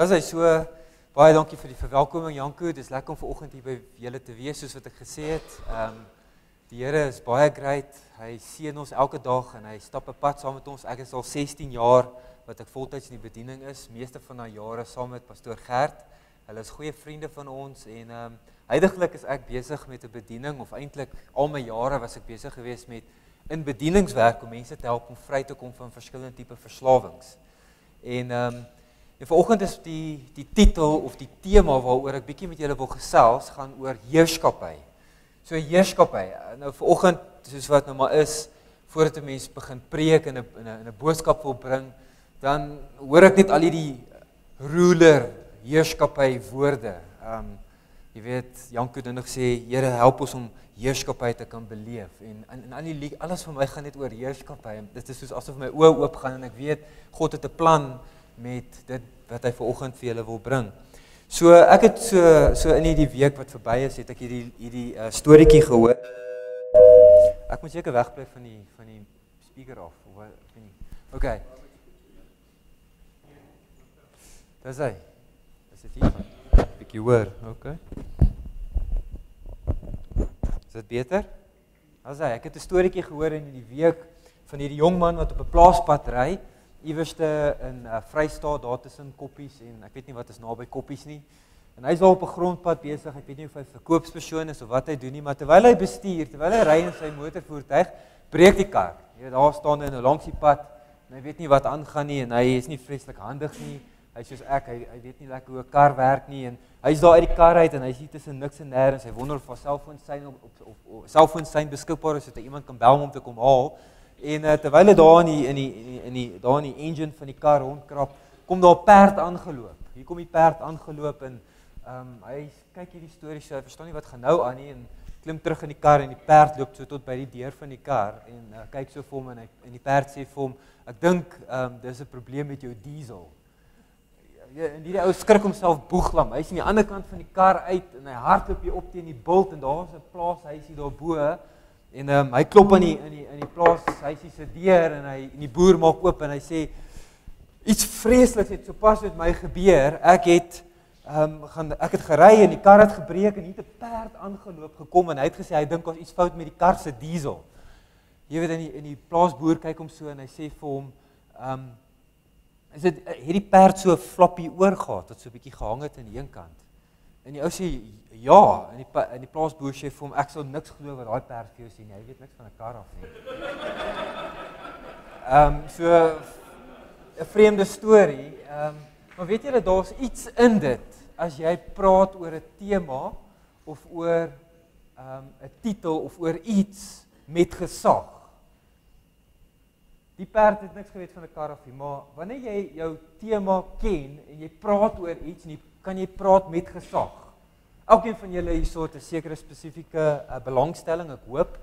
Dis hy so baie dankie vir die verwelkoming Janko. Dis lekker om ver oggend hier by julle te wees soos wat ek gesê het. Ehm um, die Here is baie great. Hy seën ons elke dag en hy stap 'n pad saam met ons. Ek is al 16 jaar wat ek voltyds in die bediening is, meeste van daai jare saam met pastoor Gert. Hulle is goeie vriende van ons en ehm um, heidaglik is ek besig met 'n bediening of eintlik al my jare was ek besig geweest met in bedieningswerk om mense te help om vry te kom van verskillende tipe verslawings. En ehm um, En vanoggend is die die titel of die tema waaroor ek bietjie met julle wil gesels gaan oor heerskappy. So heerskappy. Nou vanoggend soos wat nou maar is voordat 'n mens begin preek en 'n in 'n boodskap wil bring, dan hoor ek net al hierdie ruler heerskappy woorde. Ehm um, jy weet Janko het nog sê Here help ons om heerskappy te kan beleef en in al die alles vir my gaan net oor heerskappy. Dit is soos asof my oë oop gaan en ek weet God het 'n plan met dit wat hy ver oggend vir julle wil bring. So ek het so so in hierdie week wat verby is, het ek hierdie hierdie uh, storieetjie gehoor. Ek moet seker wegbly van die van die speaker af of wat weet nie. OK. Dis hy. Dis dit hier. Bietjie hoor, OK. Is dit beter? Dis hy. Ek het 'n storieetjie gehoor in die week van hierdie jong man wat op 'n plaaspad ry iewerste in uh, Vrystaat daar tussen Koppies en ek weet nie wat is naby Koppies nie. En hy's al op 'n grondpad besig. Ek weet nie of hy 'n verkoopspersoon is of wat hy doen nie, maar terwyl hy bestuur, terwyl hy ry in sy motorvoertuig, breek die kar. Jy weet daar staan hy in 'n langs die pad en hy weet nie wat aangaan nie en hy is nie vreeslik handig nie. Hy soos ek, hy hy weet nie lekker hoe 'n kar werk nie en hy's daar uit die kar uit en hy sien tussen niks en nêrens. Hy wonder of sy selfoon sy op op of selfoon sy beskikbaar is sodat iemand kan bel om hom te kom haal. En uh, terwyl hy daar in die in die in die, daar in die engine van die kar rondkrap, kom daar 'n perd aangeloop. Hier kom die perd aangeloop en ehm um, hy kyk hierdie storie so, hy verstaan nie wat gaan nou aan nie en klim terug in die kar en die perd loop so tot by die deur van die kar en uh, kyk so vir hom en hy en die perd sê vir hom, ek dink ehm um, dis 'n probleem met jou diesel. Ja, en hierdie ou skrik homself boeglam. Hy's aan die ander kant van die kar uit en hy hardloop hier op teen die bult en daar's 'n plaashuisie daarbo. En ehm um, hy klop aan die in die in die plaas huisie se deur en hy en die boer maak oop en hy sê iets vreesliks het sopas met my gebeur. Ek het ehm um, gaan ek het gery en die kar het gebreek en hier 'n perd aangeloop gekom en hy het gesê hy dink ons iets fout met die kar se diesel. Jy weet in die in die plaasboer kyk hom so en hy sê vir hom ehm um, is dit hierdie perd so floppy oor gehad wat so 'n bietjie gehang het aan die een kant. En die ou sê ja, en die in die plaasboer sê vir hom ek sal niks glo wat daai perd vir jou sê nie. Hy weet niks van 'n kar af nie. Ehm um, so 'n vreemde storie. Ehm um, maar weet julle daar's iets in dit as jy praat oor 'n tema of oor ehm um, 'n titel of oor iets met gesag. Die perd het niks geweet van 'n kar af nie, maar wanneer jy jou tema ken en jy praat oor iets en jy kan jy praat met gesag. Elkeen van julle hierso het 'n sekere spesifieke uh, belangstelling, ek hoop.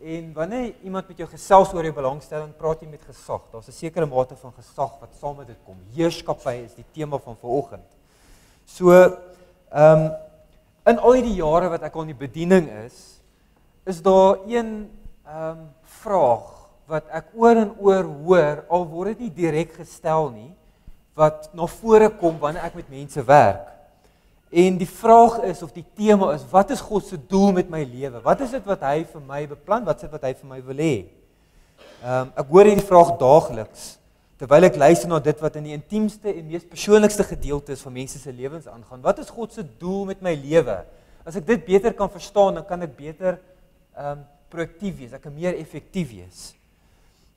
En wanneer iemand met jou gesels oor jou belangstelling, praat jy met gesag. Daar's 'n sekere mate van gesag wat saam met dit kom. Heerskappy is die tema van vanoggend. So, ehm um, in al die jare wat ek al in die bediening is, is daar een ehm um, vraag wat ek oor en oor hoor, al word dit nie direk gestel nie, wat na vore kom wanneer ek met mense werk. En die vraag is of die tema is wat is God se doel met my lewe? Wat is dit wat hy vir my beplan? Wat is dit wat hy vir my wil hê? Ehm um, ek hoor hierdie vraag daagliks terwyl ek luister na dit wat in die intiemste en mees persoonlikste gedeeltes van mense se lewens aangaan. Wat is God se doel met my lewe? As ek dit beter kan verstaan, dan kan ek beter ehm um, produktief wees, ek kan meer effektief wees.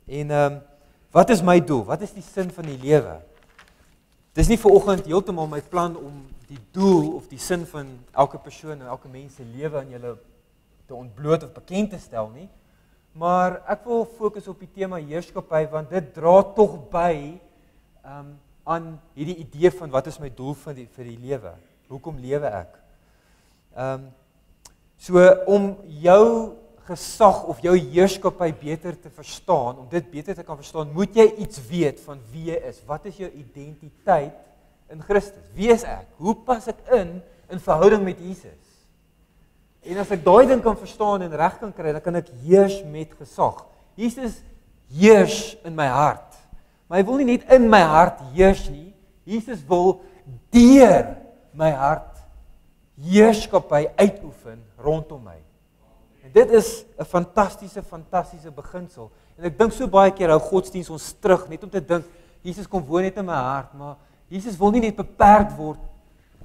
En ehm um, wat is my doel? Wat is die sin van die lewe? Dis nie vir oggend heeltemal my plan om die doel of die sin van elke persoon en elke mens se lewe aan julle te ontbloot of bekend te stel nie. Maar ek wil fokus op die tema heerskappy want dit dra tog by um aan hierdie idee van wat is my doel van die vir die lewe? Hoekom lewe ek? Um so om jou gesag of jou heerskappy beter te verstaan, om dit beter te kan verstaan, moet jy iets weet van wie jy is. Wat is jou identiteit in Christus? Wie is ek? Hoe pas ek in in verhouding met Jesus? En as ek daai ding kan verstaan en reg kan kry, dan kan ek heers met gesag. Jesus heers in my hart. Maar hy wil nie net in my hart heers nie. Jesus wil deur my hart heerskappy uitoefen rondom my. En dit is 'n fantastiese fantastiese beginsel. En ek dink so baie keer hou godsdiens ons terug net om te dink Jesus kom woon net in my hart, maar Jesus wil nie net beperk word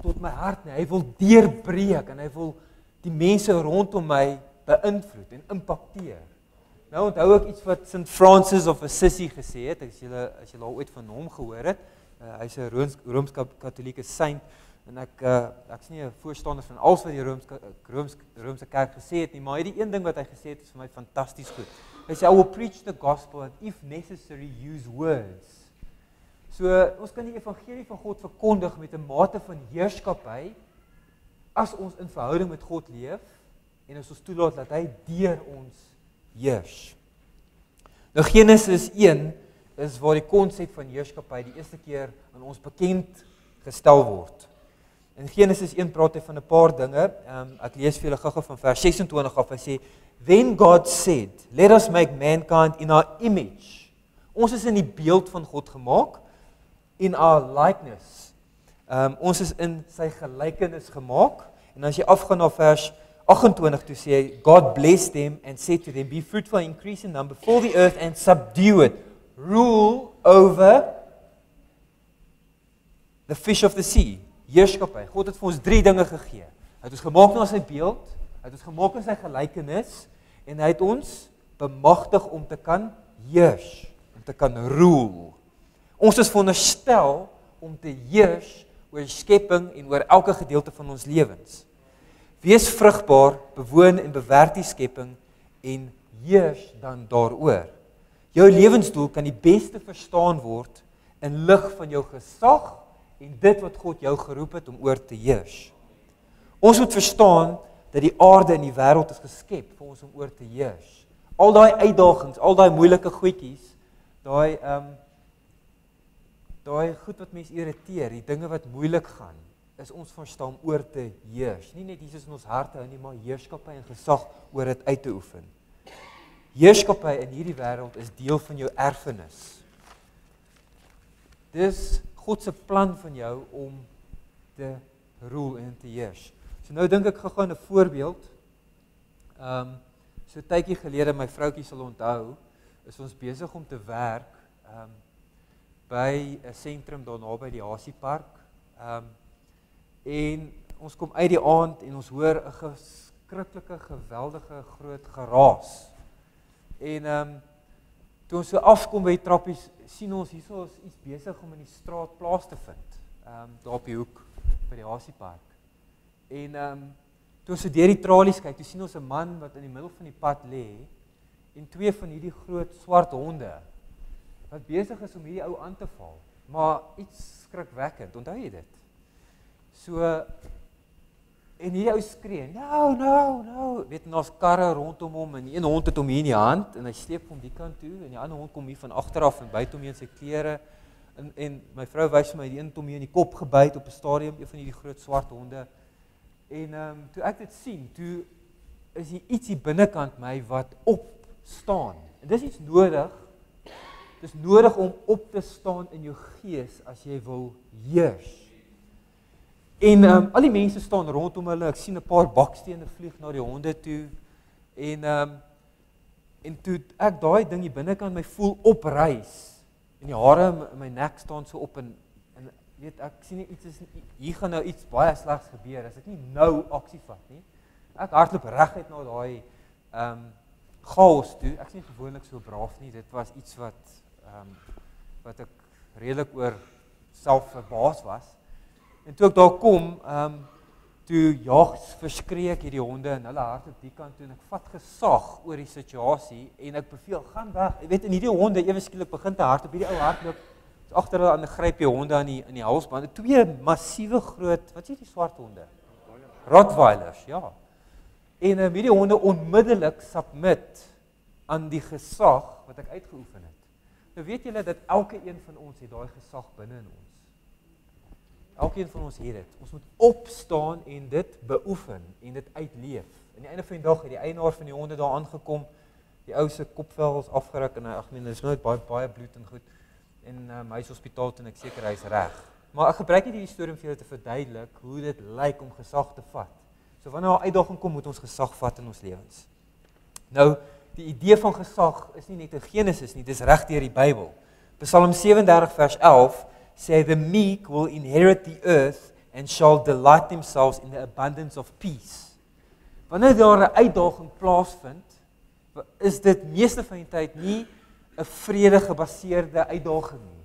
tot my hart nie. Hy wil deurbreek en hy wil die mense rondom my beïnvloed en impakteer. Nou onthou ek iets wat St Francis of Assisi gesê het. As jy as jy al ooit van hom gehoor het, uh, hy's 'n Rooms-Katolieke saint en ek uh, ek's nie 'n voorstander van alles wat die Rooms Rooms Roomse kerk gesê het nie, maar hy het die een ding wat hy gesê het is vir my fantasties goed. Hy sê I will preach the gospel and if necessary use words. So ons kan die evangelie van God verkondig met 'n mate van heerskappy as ons in verhouding met God leef en as ons toelaat dat hy deur ons heers. Nou Genesis 1 is waar die konsep van heerskappy die eerste keer aan ons bekend gestel word. In Genesis 1 praat hy van 'n paar dinge. Um, ek lees vir julle gou-gou van vers 26 af. Hy sê, "When God said, let us make mankind in our image." Ons is in die beeld van God gemaak in our likeness. Um, ons is in sy gelykenis gemaak. En as jy afgaan na vers 28 toe sê hy God blessed them and said to them be fruitful increase in number fill the earth and subdue it rule over the fish of the sea heerskappy God het vir ons drie dinge gegee. Hy het ons gemaak na sy beeld hy het ons gemaak in sy gelykenis en hy het ons bemagtig om te kan heers om te kan rule ons is veronderstel om te heers oor skepping en oor elke gedeelte van ons lewens. Wees vrugbaar, bewoon en bewerk die skepping en heers dan daaroor. Jou lewensdoel kan die beste verstaan word in lig van jou gesag en dit wat God jou geroep het om oor te heers. Ons moet verstaan dat die aarde en die wêreld is geskep vir ons om oor te heers. Al daai uitdagings, al daai moeilike goedjies, daai ehm um, daai goed wat mense irriteer, die dinge wat moeilik gaan, is ons verstaan oor te heers. Nie net Jesus in ons harte hou nie, maar heerskappy en gesag oor dit uit te oefen. Heerskappy in hierdie wêreld is deel van jou erfenis. Dis God se plan van jou om te rule en te heers. So nou dink ek gou-gou 'n voorbeeld. Ehm um, so tydjie gelede my vroutjie sal onthou, is ons besig om te werk ehm um, by 'n sentrum daar naby die Hasie Park. Ehm um, En ons kom uit die aand en ons hoor 'n geskrikkelike geweldige groot geraas. En ehm um, toe ons so afkom by die trappies, sien ons hierso is iets besig om in die straat plaas te vind. Ehm um, daar op die hoek by die Hasie Park. En ehm um, toe ons so deur die tralies kyk, toe sien ons 'n man wat in die middel van die pad lê en twee van hierdie groot swart honde wat besig is om hierdie ou aan te val. Maar iets skrikwekkend, onthou jy dit? So en hierdie ou skree, "No, no, no." Weet ons karre rondom hom en een hond het hom hier in die hand en hy sleep hom die kant toe en die ander hond kom hier van agter af en byt hom in sy klere. En en my vrou wys vir my die een het hom hier in die kop gebyt op 'n stadium, een van hierdie groot swart honde. En ehm um, toe ek dit sien, toe is hier iets hier binnekant my wat op staan. En dis iets nodig. Dis nodig om op te staan in jou gees as jy wil heers. En um, al die mense staan rondom hulle. Ek sien 'n paar bakstene vlieg na die honde toe. En um, en toe ek daai ding hier binnekant my voel oprys. En die hare in my nek staan so op en en weet ek sien iets is hier gaan nou iets baie slegs gebeur as ek nie nou aksie vat nie. Ek hardloop reguit na daai um, chaos toe. Ek's nie gewoonlik so braaf nie. Dit was iets wat ehm um, wat ek redelik oor self verbaas was. En toe ek daar kom, ehm um, toe jag verskree ek hierdie honde en hulle hardloop die kant toe en ek vat gesag oor die situasie en ek beveel gaan weg. Jy weet in hierdie honde ewe skielik begin te hardloop. Hierdie ou hardloop agter hulle aan 'n gryp die honde aan die in die halsband. Twee massiewe groot, wat is dit, swart honde? Rottweilers, ja. En um, hierdie honde onmiddellik submit aan die gesag wat ek uitgeoefen het. Nou weet julle dat elke een van ons het daai gesag binne in ons. Elkeen van ons het dit. Ons moet opstaan en dit beoefen en dit uitleef. Aan die einde van die dag het die eienaar van die honde daar aangekom. Die ou se kopvel is afgeruk en hy ag nee, dis nooit baie baie bloed en goed. En um, hy is hospitaal toe en ek seker hy's reg. Maar ek gebruik hierdie storie om vir julle te verduidelik hoe dit lyk om gesag te vat. So wanneer 'n uitdaging kom, moet ons gesag vat in ons lewens. Nou, die idee van gesag is nie net in Genesis nie, dis reg deur die Bybel. Psalm 37 vers 11 sê the meek will inherit the earth and shall delight themselves in the abundance of peace. Wanneer daar 'n uitdaging plaasvind, is dit meeste van die tyd nie 'n vrede gebaseerde uitdaging nie.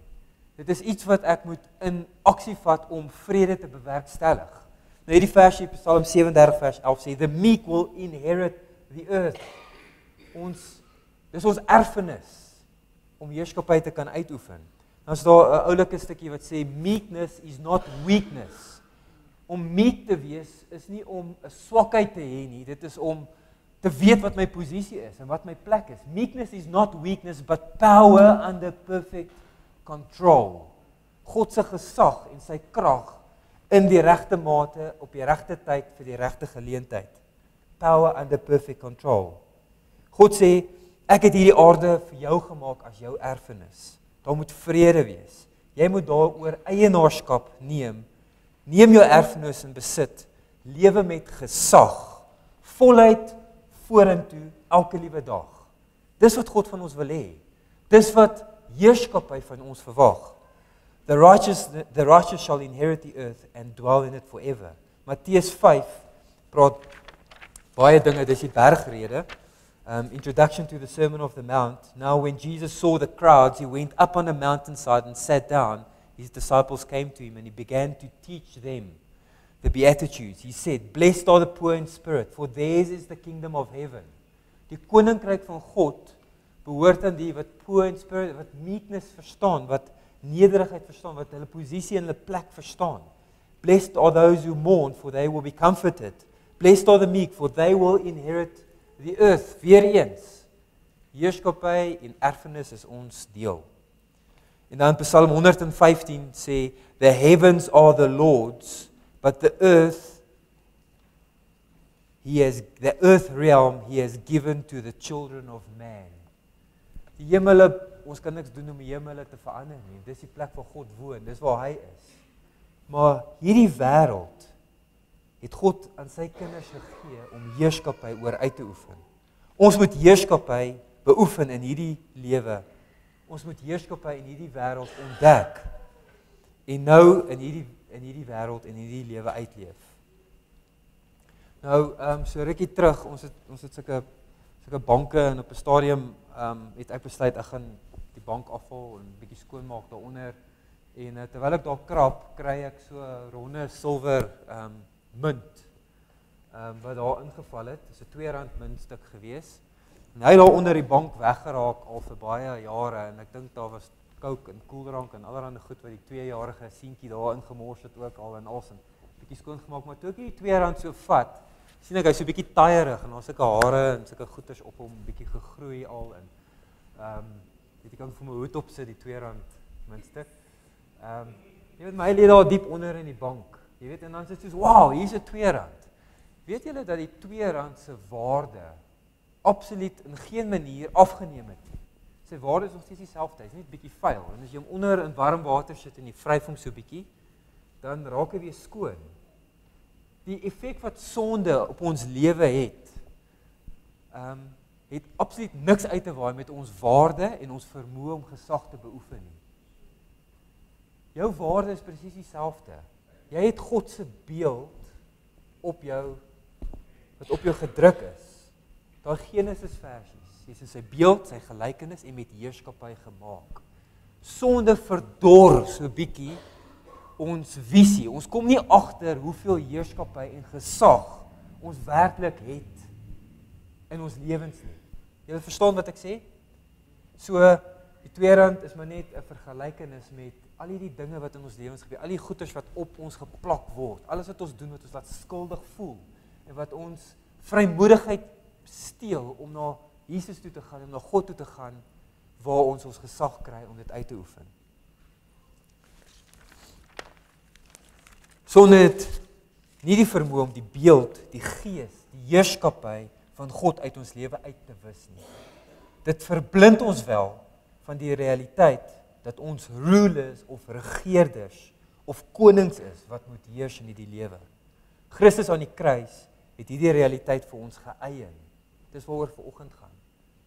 Dit is iets wat ek moet in aksie vat om vrede te bewerkstellig. Nou hierdie versie Psalm 37 vers 11 sê the meek will inherit the earth. Ons dis ons erfenis om heerskappy te kan uitoefen. Dan is daar 'n oulike stukkie wat sê meekness is not weakness om meek te wees is nie om 'n swakheid te hê nie. Dit is om te weet wat my posisie is en wat my plek is. Meekness is not weakness but power under perfect control. God se gesag en sy krag in die regte mate op die regte tyd vir die regte geleentheid. Power under perfect control. God sê ek het hierdie aarde vir jou gemaak as jou erfenis. Daar moet vrede wees. Jy moet daaroor eienaarskap neem Neem jou erfenis in besit. Lewe met gesag. Voluit vorentoe elke liewe dag. Dis wat God van ons wil hê. Dis wat heerskappy van ons verwag. The righteous the righteous shall inherit the earth and dwell in it forever. Matteus 5 praat baie dinge, dis die bergrede. Um introduction to the sermon of the mount. Now when Jesus saw the crowds, he went up on a mountainside and sat down his disciples came to him and he began to teach them the Beatitudes. He said, Blessed are the poor in spirit, for theirs is the kingdom of heaven. Die koninkryk van God behoort aan die wat poor in spirit, wat meekness verstaan, wat nederigheid verstaan, wat hulle posisie en hulle plek verstaan. Blessed are those who mourn, for they will be comforted. Blessed are the meek, for they will inherit the earth. Weer eens. Heerskappy en erfenis is ons deel. En dan Psalm 115 sê the heavens are the Lord's but the earth he has the earth realm he has given to the children of man. Die hemele ons kan niks doen om die hemele te verander nie. Dis die plek waar God woon, dis waar hy is. Maar hierdie wêreld het God aan sy kinders gegee om heerskappy oor uit te oefen. Ons moet heerskappy beoefen in hierdie lewe ons moet heerskappy in hierdie wêreld ontdek en nou in hierdie in hierdie wêreld en hierdie lewe uitleef. Nou, ehm um, so rukkie terug, ons het ons het sulke sulke banke en op 'n stadium ehm um, het ek besluit ek gaan die bank afval en 'n bietjie skoonmaak daaronder en uh, terwyl ek daar krap, kry ek so ronde silwer ehm um, munt. Ehm um, wat daar ingeval het. Dit is 'n R2 muntstuk geweest. En hy het daar onder die bank weggeraak al vir baie jare en ek dink daar was coke en koeldrank en allerlei goed wat die 2-jarige seentjie daar ingemors het ook al en alsin bietjie skoon gemaak maar toe ek die 2 rand so vat sien ek hy's so bietjie taaierig en daar's sulke hare en sulke goeters op hom bietjie gegroei al in ehm um, weet ek kan vir my hoed op sit die 2 rand minste ehm um, jy weet my lê daar diep onder in die bank jy weet en dan sê dit soos wow hier's 'n 2 rand weet julle dat die 2 rand se waarde absoluut in geen manier afgeneem het nie. Sy waarde is nog steeds dieselfde. Hy's net bietjie vuil en as jy hom onder in warm water sit en jy vryf hom so bietjie, dan raak hy weer skoon. Die effek wat sonde op ons lewe het, ehm um, het absoluut niks uit te waai met ons waarde en ons vermoë om gesag te beoefen nie. Jou waarde is presies dieselfde. Jy het God se beeld op jou wat op jou gedruk is. Daai Genesis versies. Dis in sy beeld, sy gelykenis en met heerskappy gemaak. Sonde verdor so bietjie ons visie. Ons kom nie agter hoeveel heerskappy en gesag ons werklik het in ons lewens nie. Jy verstaan wat ek sê? So die twee rand is maar net 'n vergelykenis met al hierdie dinge wat in ons lewens gebeur, al die goeders wat op ons geplak word, alles wat ons doen wat ons laat skuldig voel en wat ons vrymoedigheid steel om na Jesus toe te gaan en na God toe te gaan waar ons ons gesag kry om dit uit te oefen. Sonder dit nie die vermoë om die beeld, die gees, die heerskappy van God uit ons lewe uit te wis nie. Dit verblind ons wel van die realiteit dat ons rulers of regerders of konings is wat moet heers in hierdie lewe. Christus aan die kruis het hierdie realiteit vir ons geëien. Dis waaroor ver oggend gaan.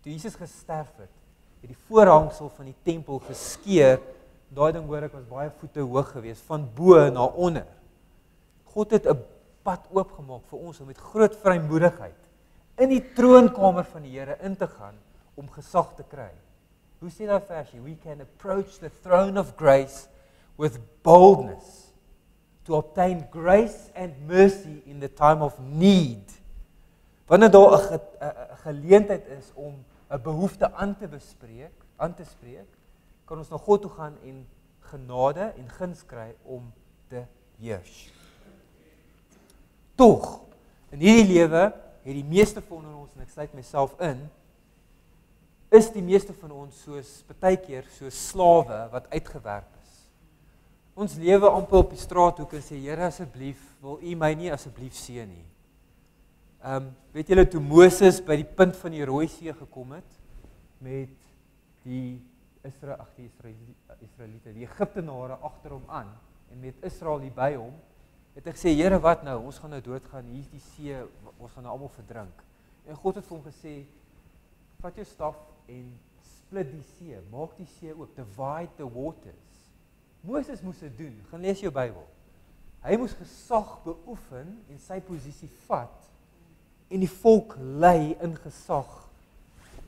Toe Jesus gesterf het, het die voorhangsel van die tempel geskeur. Daai ding hoor ek was baie voete hoog geweest van bo na onder. God het 'n pad oopgemaak vir ons om met groot vrymoedigheid in die troonkamer van die Here in te gaan om gesag te kry. Hoe sê daai versie? We can approach the throne of grace with boldness to obtain grace and mercy in the time of need. Wanneer daar 'n ge geleentheid is om 'n behoefte aan te bespreek, aan te spreek, kan ons na God toe gaan en genade en guns kry om te heers. Tog in hierdie lewe het die meeste van ons en ek sluit myself in is die meeste van ons soos baie keer so slawe wat uitgewerp is. Ons lewe amper op die straathoek en sê Here asseblief, wil U my nie asseblief seën nie. Ehm um, weet julle toe Moses by die punt van die Rooi See gekom het met die Israel ag die Israeliete, die Egiptenare agter hom aan en met Israel hier by hom, het hy gesê Here, wat nou? Ons gaan nou doodgaan. Hier is die see, ons gaan nou almal verdrink. En God het vir hom gesê: "Vat jou staf en split die see, maak die see oop, divide the waters. Moses moes dit doen. Gaan lees jou Bybel. Hy moes gesag beoefen en sy posisie vat en die volk lei in gesag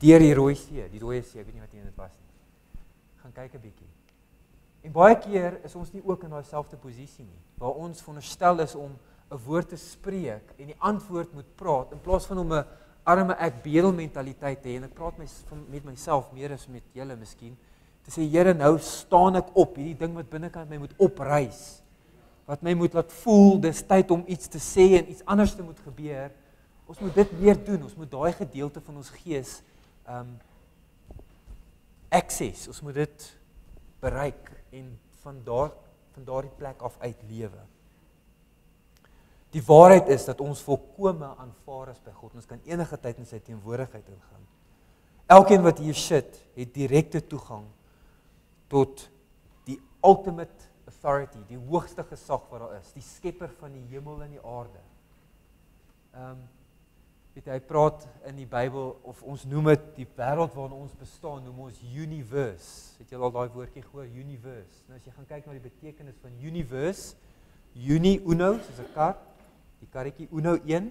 deur die Rooi See, die Rooi See, ek weet nie wat dit was nie. Gaan kyk 'n bietjie. En baie keer is ons nie ook in daai selfde posisie nie, waar ons veronderstel is om 'n woord te spreek en die antwoord moet praat in plaas van om 'n arme ek bedel mentaliteit te hê en ek praat my met myself meer as met julle miskien te sê Here nou staan ek op hierdie ding wat binnekant my moet opreis wat my moet laat voel dis tyd om iets te sê en iets anders te moet gebeur. Ons moet dit weer doen ons moet daai gedeelte van ons gees um access ons moet dit bereik en van daar van daardie plek af uit lewe Die waarheid is dat ons volkome aanvaar is by God. Ons kan enige tyd in sy teenwoordigheid ingaan. Elkeen wat hier sit, het direkte toegang tot die ultimate authority, die hoogste gesag wat daar is, die skepper van die hemel en die aarde. Ehm um, weet jy, hy praat in die Bybel of ons noem dit die wêreld waarin ons bestaan, noem ons universe. Het jy al daai woordjie gehoor, universe? Nou as jy gaan kyk na die betekenis van universe, uni uno, soos 'n kaart die karretjie Uno 1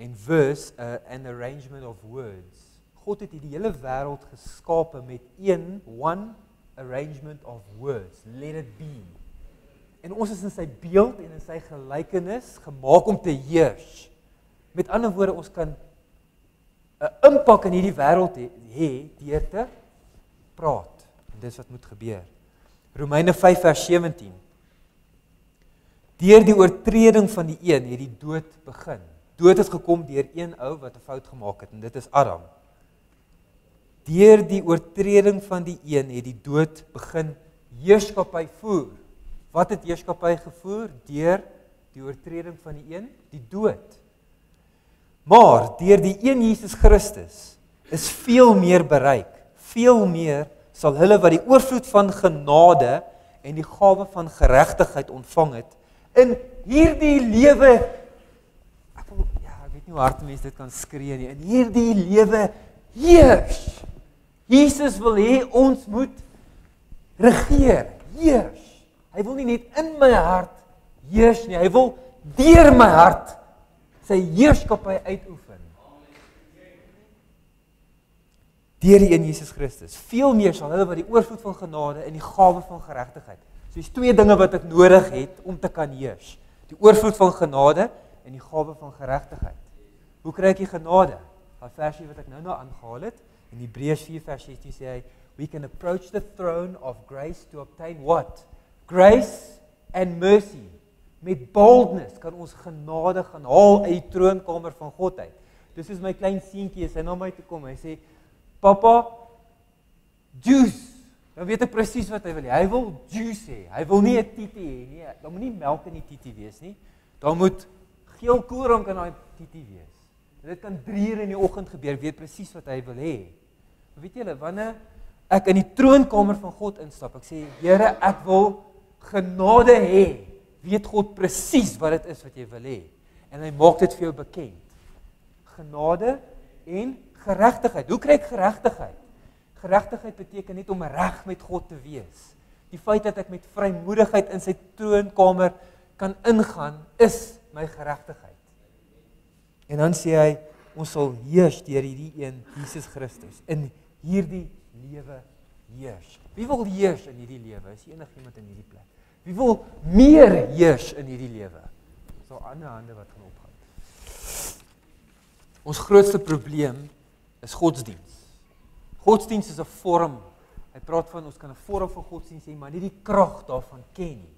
en verse uh, an arrangement of words. God het hierdie hele wêreld geskape met een one arrangement of words. Let it be. En ons is in sy beeld en in sy gelykenis gemaak om te heers. Met ander woorde, ons kan 'n impak in hierdie wêreld hê he, deur te praat. En dis wat moet gebeur. Romeine 5 vers 17. Deur die oortreding van die een het die dood begin. Dood het gekom deur een ou wat 'n fout gemaak het en dit is Adam. Deur die oortreding van die een het die dood begin heerskappy voer. Wat het heerskappy gevoer? Deur die oortreding van die een, die dood. Maar deur die een Jesus Christus is veel meer bereik. Veel meer sal hulle wat die oorvloed van genade en die gawe van geregtigheid ontvang het, in hierdie lewe ek wil ja, ek weet nie hoe hard mense dit kan skree nie. In hierdie lewe heers. Jesus wil hê ons moet regeer, heers. Hy wil nie net in my hart heers nie, hy wil deur my hart sy heerskappy uitoefen. Deur die een Jesus Christus. Veel meer sal hulle wat die oorvloed van genade en die gawe van geregtigheid So dis twee dinge wat ek nodig het om te kan heers. Die oorvloed van genade en die gawe van geregtigheid. Hoe kry ek die genade? Daai versie wat ek nou nou aangehaal het in Hebreërs 4 vers 16 sê hy we can approach the throne of grace to obtain what? Grace and mercy. Met boldness kan ons genade gaan haal uit die troonkamer van God uit. Dis is my klein seentjie, hy na my toe kom. Hy sê: "Pappa, juice Dan weet ek presies wat hy wil. Hy wil juice hê. Hy wil nie 'n titi hê nie. Daar moet nie melk in die titi wees nie. Daar moet geel koeldrank in daai titi wees. En dit kan 3 uur in die oggend gebeur. Weet presies wat hy wil hê. Weet julle, wanneer ek in die troonkamer van God instap, ek sê, Here, ek wil genade hê, weet God presies wat dit is wat jy wil hê en hy maak dit vir jou bekend. Genade en geregtigheid. Hoe kry ek geregtigheid? Geregtigheid beteken net om reg met God te wees. Die feit dat ek met vrymoedigheid in sy troonkamer kan ingaan, is my geregtigheid. En dan sê hy ons sal heers deur hierdie een Jesus Christus in hierdie lewe heers. Wie wil heers in hierdie lewe? Is enigiemand in hierdie plek? Wie wil meer heers in hierdie lewe? So ander hande wat gaan opgaan. Ons grootste probleem is godsdiens. Godsdiens is 'n vorm. Hy praat van ons kan 'n vorm van godsdiens hê, maar nie die krag daarvan ken nie.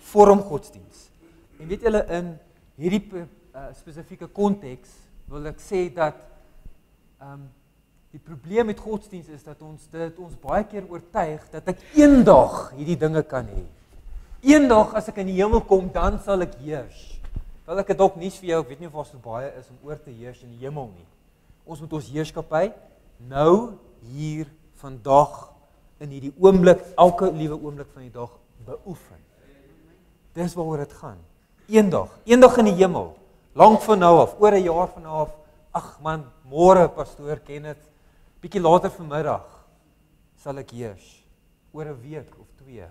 Vorm godsdiens. En weet julle in hierdie uh, spesifieke konteks wil ek sê dat ehm um, Die probleem met godsdiens is dat ons dit ons baie keer oortuig dat ek eendag hierdie dinge kan hê. Eendag as ek in die hemel kom, dan sal ek heers. Wel ek het dalk nuus vir jou, ek weet nie of daar so baie is om oor te heers in die hemel nie. Ons moet ons heerskappy nou hier vandag in hierdie oomblik, elke liewe oomblik van die dag beoefen. Dis waaroor dit gaan. Eendag, eendag in die hemel, lank van nou af, oor 'n jaar van nou af. Ag man, môre pastoor ken dit bietjie later vanmiddag sal ek heers oor 'n week of 2.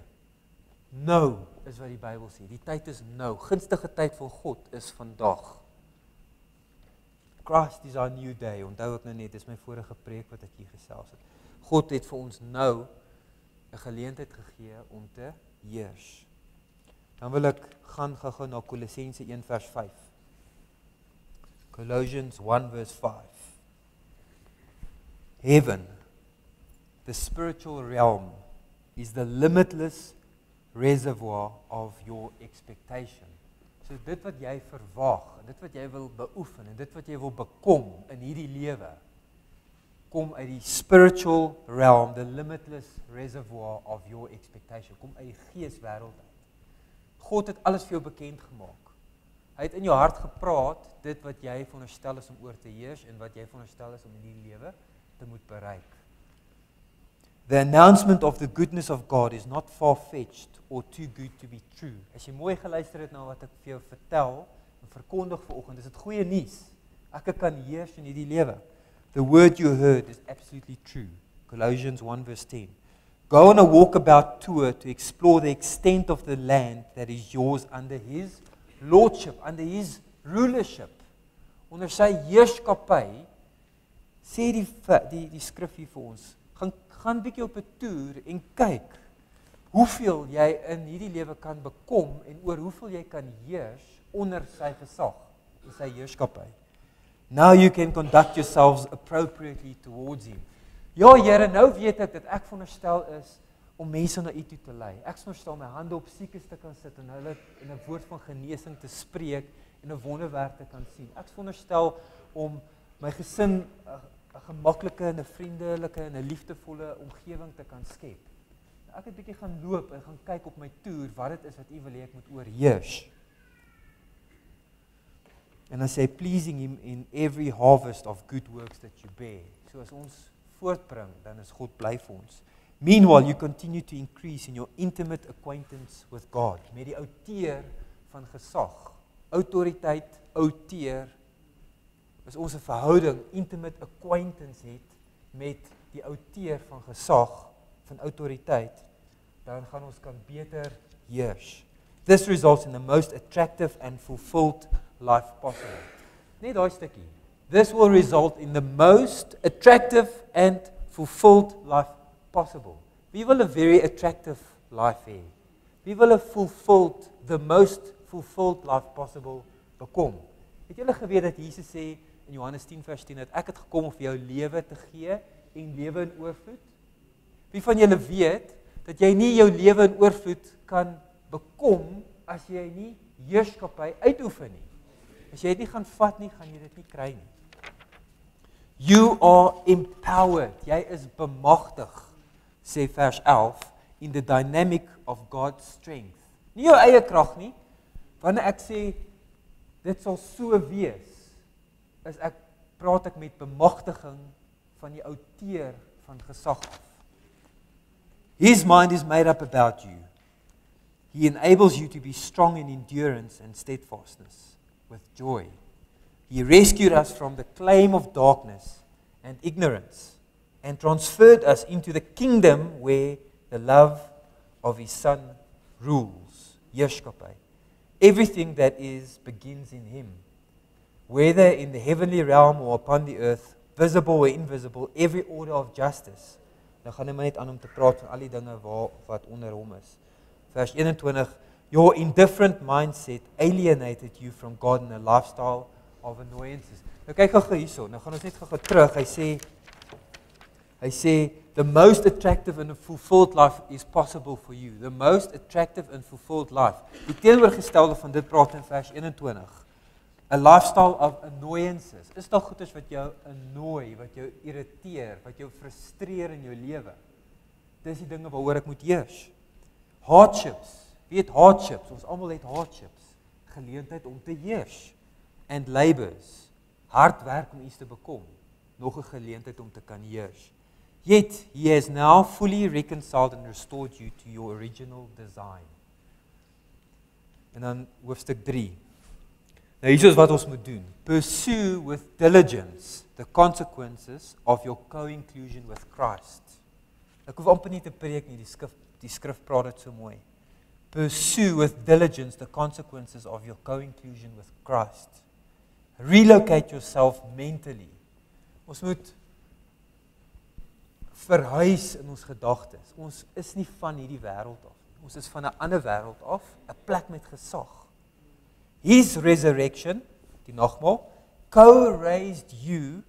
Nou is wat die Bybel sê. Die tyd is nou. Gunstige tyd vir God is vandag. Christ is our new day. Onthou ek nou net, dis my vorige preek wat ek hier gesels het. God het vir ons nou 'n geleentheid gegee om te heers. Dan wil ek gaan gou-gou na Kolossense 1 vers 5. Colossians 1 verse 5 heaven, the spiritual realm, is the limitless reservoir of your expectation. So dit wat jy verwag, dit wat jy wil beoefen en dit wat jy wil bekom in hierdie lewe kom uit die spiritual realm, the limitless reservoir of your expectation. Kom uit die geeswêreld uit. God het alles vir jou bekend gemaak. Hy het in jou hart gepraat dit wat jy veronderstel is om oor te heers en wat jy veronderstel is om in hierdie lewe te moet bereik. The announcement of the goodness of God is not far-fetched or too good to be true. As jy mooi geluister het na wat ek vir jou vertel en verkondig vanoggend, is dit goeie nuus. Ek kan heers in hierdie lewe. The word you heard is absolutely true. Colossians 1:10. Go on a walkabout tour to explore the extent of the land that is yours under his lordship, under his rulership. Onder sy heerskappy sê die die die skrif hier vir ons. Gaan bietjie op 'n toer en kyk hoeveel jy in hierdie lewe kan bekom en oor hoeveel jy kan heers onder sy gesag, in sy heerskappy. Now you can conduct yourselves appropriately towards him. Ja Here, nou weet ek dat ek veronderstel is om mense na U toe te lei. Ek veronderstel my hande op siekes te kan sit en hulle in 'n woord van genesing te spreek en 'n wonderwerk te kan sien. Ek veronderstel om my gesin uh, 'n gemaklike en 'n vriendelike en 'n liefdevolle omgewing te kan skep. Nou, ek het bietjie gaan loop en gaan kyk op my toer wat dit is wat U wil hê ek moet oorheers. En dan sê pleasing him in every harvest of good works that you bear. So as ons voortbring, dan is God bly vir ons. Meanwhile you continue to increase in your intimate acquaintance with God. Met die outeer van gesag, autoriteit, outeer as ons 'n verhouding, intimate acquaintance het met die outeer van gesag, van autoriteit, dan gaan ons kan beter heers. This results in the most attractive and fulfilled life possible. Net daai stukkie. This will result in the most attractive and fulfilled life possible. Wie wil 'n very attractive life hê? Wie wil 'n fulfilled, the most fulfilled life possible bekom? Het julle geweet dat Jesus sê in Johannes 10 vers 10 dat ek het gekom om vir jou lewe te gee en lewe in oorvloed. Wie van julle weet dat jy nie jou lewe in oorvloed kan bekom as jy nie heerskappy uitoefen nie. As jy dit nie gaan vat nie, gaan jy dit nie kry nie. You are empowered. Jy is bemagtig, sê vers 11 in the dynamic of God's strength. Nie jou eie krag nie. Wanneer ek sê dit sal so wees, is ek praat ek met bemagtiging van die outeer van gesag af. His mind is made up about you. He enables you to be strong in endurance and steadfastness with joy. He rescued us from the claim of darkness and ignorance and transferred us into the kingdom where the love of his son rules. Heerskappy. Everything that is begins in him. Whether in the heavenly realm or upon the earth, visible or invisible, every order of justice. Nou gaan maar net aan om te praat van al die dinge waar wat onder hom is. Vers 21 Your indifferent mindset alienated you from God in a lifestyle of annoyances. Nou kyk gou hierso. Nou gaan ons net gou terug. Hy sê hy sê the most attractive and fulfilled life is possible for you. The most attractive and fulfilled life. Die teenoorgestelde van dit praat in vers 21. A lifestyle of annoyances. Is daar goeders wat jou annoy, wat jou irriteer, wat jou frustreer in jou lewe? Dis die dinge waaroor ek moet heers. Hardships. Weet hardships. Ons almal het hardships. Geleentheid om te heers. And labors. Hard werk om iets te bekom. Nog 'n geleentheid om te kan heers. Yet he has now fully reconciled and restored you to your original design. En dan hoofstuk 3. Nou hier is wat ons moet doen. Pursue with diligence the consequences of your co-inclusion with Christ. Ek hoef amper nie te preek nie, die skrif die skrif praat dit so mooi. Pursue with diligence the consequences of your co-inclusion with Christ. Relocate yourself mentally. Ons moet verhuis in ons gedagtes. Ons is nie van hierdie wêreld af nie. Ons is van 'n ander wêreld af, 'n plek met gesag. His resurrection, die nagmaal, co-raised you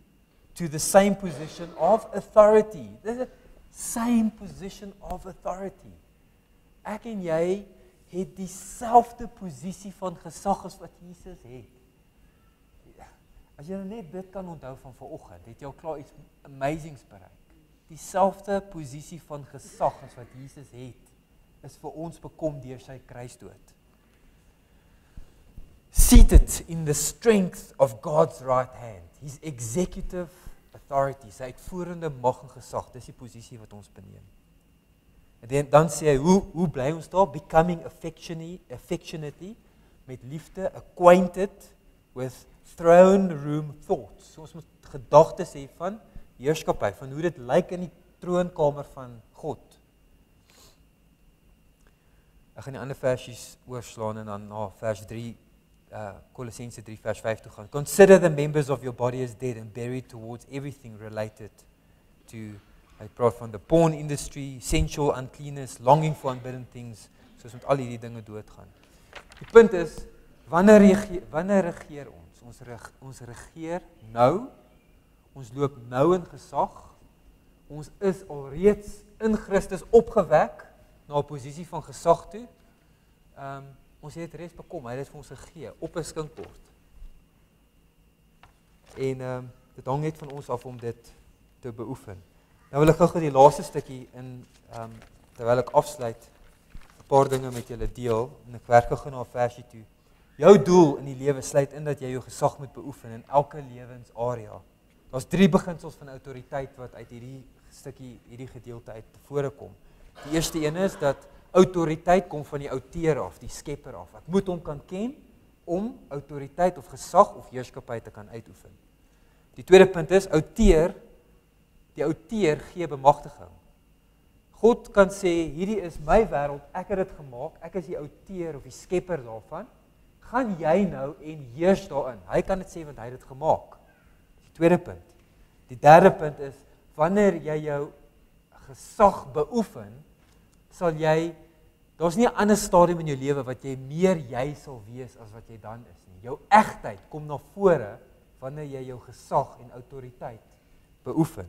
to the same position of authority. Dis 'n same position of authority. Ek en jy het dieselfde posisie van gesag as wat Jesus het. As jy net dit kan onthou van vanoggend, het jy al klaar iets amazings bereik dieselfde posisie van gesag as wat Jesus het, is vir ons bekom deur sy kruisdood. Seated in the strength of God's right hand, his executive authority, sy uitvoerende mag en gesag, dis die posisie wat ons beneem. En dan dan sê hy, hoe hoe bly ons daar becoming affectionately, affectionately met liefde acquainted with throne room thoughts. So ons moet gedagtes hê van heerskappy van hoe dit lyk in die troonkamer van God. Ek gaan die ander versies oorslaan en dan na vers 3 uh Kolossense 3 vers 5 toe gaan. Consider the members of your body as dead and buried towards everything related to I praat van the porn industry, sensual uncleanness, longing for unbidden things, soos met al hierdie dinge doodgaan. Die punt is wanneer regeer, wanneer regeer ons? Ons reg, ons regeer nou Ons loop nou in gesag. Ons is alreeds in Christus opgewek na 'n posisie van gesag toe. Ehm um, ons het res bekom. Hy het dit vir ons gegee op 'n skinkbord. En ehm um, dit hang net van ons af om dit te beoefen. Nou wil ek gou-gou die laaste stukkie in ehm um, terwyl ek afsluit 'n paar dinge met julle deel en ek werk gou-gou na 'n versie toe. Jou doel in die lewe sluit in dat jy jou gesag moet beoefen in elke lewensarea. Daar's drie beginsels van autoriteit wat uit hierdie stukkie hierdie gedeelte uit tevore kom. Die eerste een is dat autoriteit kom van die outeur af, die skepper af. Ek moet hom kan ken om autoriteit of gesag of heerskappy te kan uitoefen. Die tweede punt is outeur die outeur gee bemagtiging. God kan sê hierdie is my wêreld, ek het dit gemaak, ek is die outeur of die skepper daarvan. Gaan jy nou en heers daarin. Hy kan dit sê want hy het dit gemaak. Tweede punt. Die derde punt is wanneer jy jou gesag beoefen, sal jy daar's nie 'n ander stadium in jou lewe wat jy meer jy sal wees as wat jy dan is nie. Jou egtheid kom na vore wanneer jy jou gesag en autoriteit beoefen.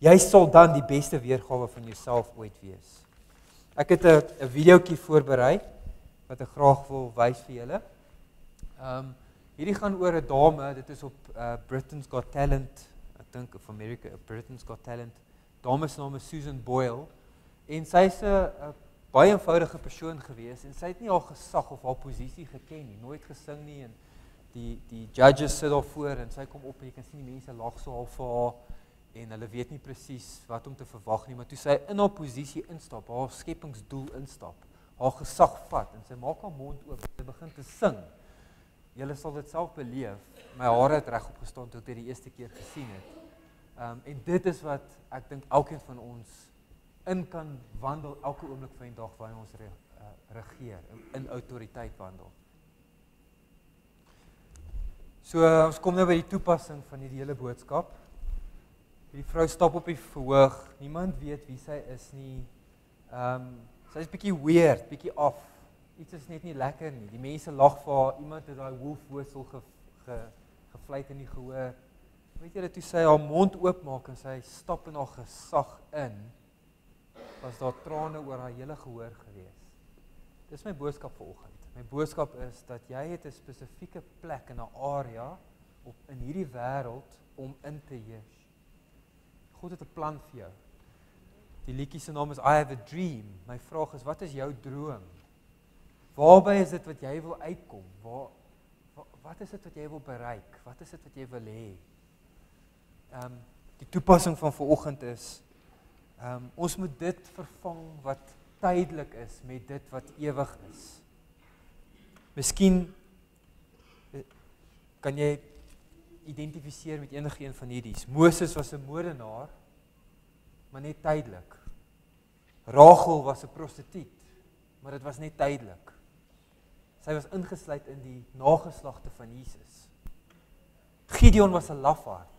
Jy sal dan die beste weergawe van jouself ooit wees. Ek het 'n 'n videoetjie voorberei wat ek graag wil wys vir julle. Ehm um, Hierdie gaan oor 'n dame, dit is op uh, Britain's Got Talent, ek dink of America, Britain's Got Talent. Dame se naam is Susan Boyle en sy's 'n baie eenvoudige persoon gewees en sy het nie haar gesag of haar posisie geken nie, nooit gesing nie en die die judges sit daar voor en sy kom op en jy kan sien die mense lag so half vir haar en hulle weet nie presies wat om te verwag nie, maar toe sy in haar posisie instap, haar skepingsdoel instap, haar gesag vat en sy maak haar mond oop en sy begin te sing. Julle sal dit self beleef. My hare het reg opgestaan toe ek dit die eerste keer gesien het. Ehm um, en dit is wat ek dink elkeen van ons in kan wandel elke oomblik van die dag waarin ons re, uh, regeer in, in autoriteit wandel. So ons kom nou by die toepassing van hierdie hele boodskap. Die vrou stap op die verhoog. Niemand weet wie sy is nie. Ehm um, sy's bietjie weird, bietjie af. Iets is net nie lekker nie. Die mense lag vir haar. Iemand het daai wolf whistle ge, ge gefluit en nie gehoor. Weet jy dat toe sy haar mond oopmaak en sy stap in haar gesag in, was daar trane oor haar hele gehoor gewees. Dis my boodskap vir oggend. My boodskap is dat jy het 'n spesifieke plek in 'n area op in hierdie wêreld om in te heers. God het 'n plan vir jou. Die liedjie se naam is I have a dream. My vraag is wat is jou droom? Waarby is dit wat jy wil uitkom? Waar wat is dit wat jy wil bereik? Wat is dit wat jy wil hê? Ehm um, die toepassing van vanoggend is ehm um, ons moet dit vervang wat tydelik is met dit wat ewig is. Miskien eh, kan jy identifiseer met enige een van hierdie. Moses was 'n moordenaar, maar net tydelik. Rachel was 'n prostituut, maar dit was net tydelik. Sy was ingesluit in die nageslagte van Jesus. Gideon was 'n lafaard,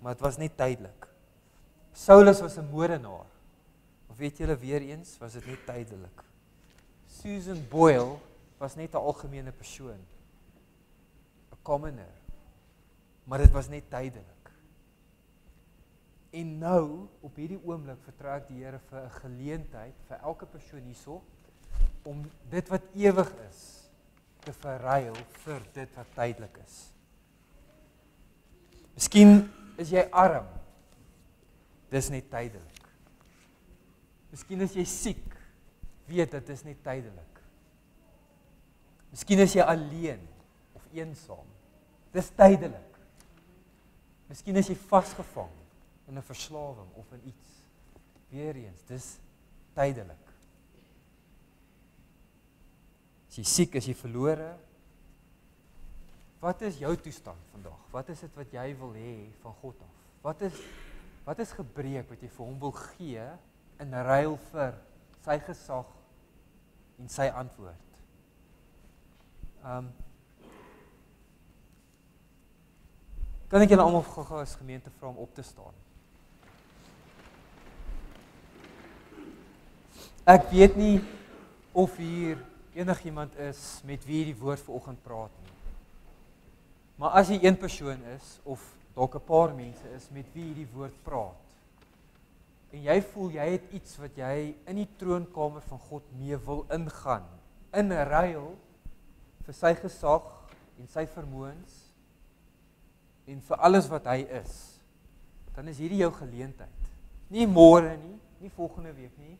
maar dit was net tydelik. Saulus was 'n moordenaar. Of weet julle weer eens, was dit net tydelik. Susan Boyle was net 'n algemene persoon. 'n commoner maar dit was net tydelik. En nou op hierdie oomblik vertrou ek die Here vir 'n geleentheid vir elke persoon hierso om dit wat ewig is te verruil vir dit wat tydelik is. Miskien is jy arm. Dis net tydelik. Miskien is jy siek. Weet dit is net tydelik. Miskien is jy alleen of eensaam. Dis tydelik. Miskien is jy vasgevang in 'n verslawing of in iets. Weereens, dis tydelik. As jy siek is, jy verlore. Wat is jou toestand vandag? Wat is dit wat jy wil hê van God af? Wat is wat is gebreek wat jy vir hom wil gee in ruil vir sy gesag en sy antwoord? Um Kan ek julle almal gou-gou as gemeente vra om op te staan? Ek weet nie of hier enigiemand is met wie die woord vanoggend praat nie. Maar as jy een persoon is of dalk 'n paar mense is met wie hierdie woord praat en jy voel jy het iets wat jy in die troonkamer van God mee wil ingaan in 'n ruil vir sy gesag en sy vermoëns en vir alles wat hy is, dan is hierdie jou geleentheid. Nie môre nie, nie volgende week nie,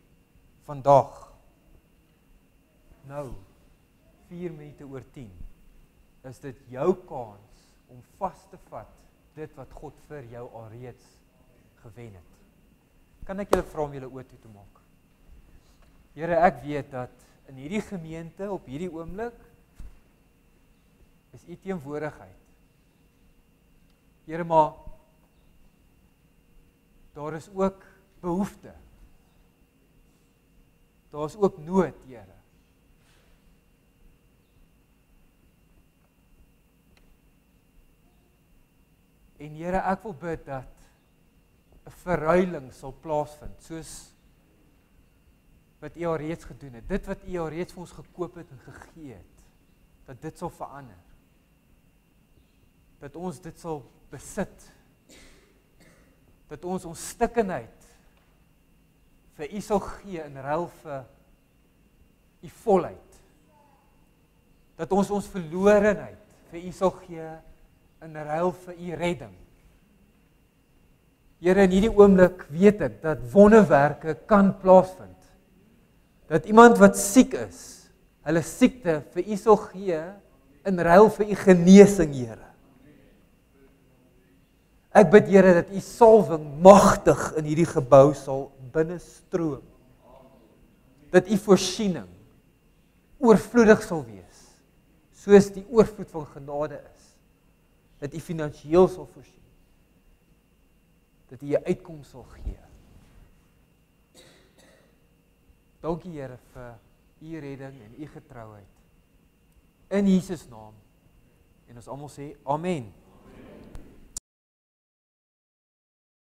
vandag. Nou 4 minute oor 10 is dit jou kans om vas te vat dit wat God vir jou alreeds gewen het. Kan ek julle vra om julle oë toe te maak? Here, ek weet dat in hierdie gemeente op hierdie oomblik is u teenwoordigheid Here maar daar is ook behoeftes. Daar's ook nood, Here. En Here, ek wil bid dat 'n verruiling sal plaasvind, soos wat U al reeds gedoen het. Dit wat U al reeds vir ons gekoop het en gegee het, dat dit sal verander. Dat ons dit sal besit dat ons ons stikkenheid vir u sal gee in ruil vir u volheid dat ons ons verlorenheid vir u sal gee in ruil vir u redding. Here in hierdie oomblik weet ek dat wonderwerke kan plaasvind. Dat iemand wat siek is hulle siekte vir u sal gee in ruil vir u genesing Here. Ek bid Here dat u salwing magtig in hierdie gebou sal binne stroom. Dat u voorsiening oorvloedig sal wees soos die oorvloed van genade is dat u finansiëel sal voorsien. Dat u 'n uitkoms sal gee. Dankie Here vir u redding en u getrouheid. In Jesus naam. En ons almal sê amen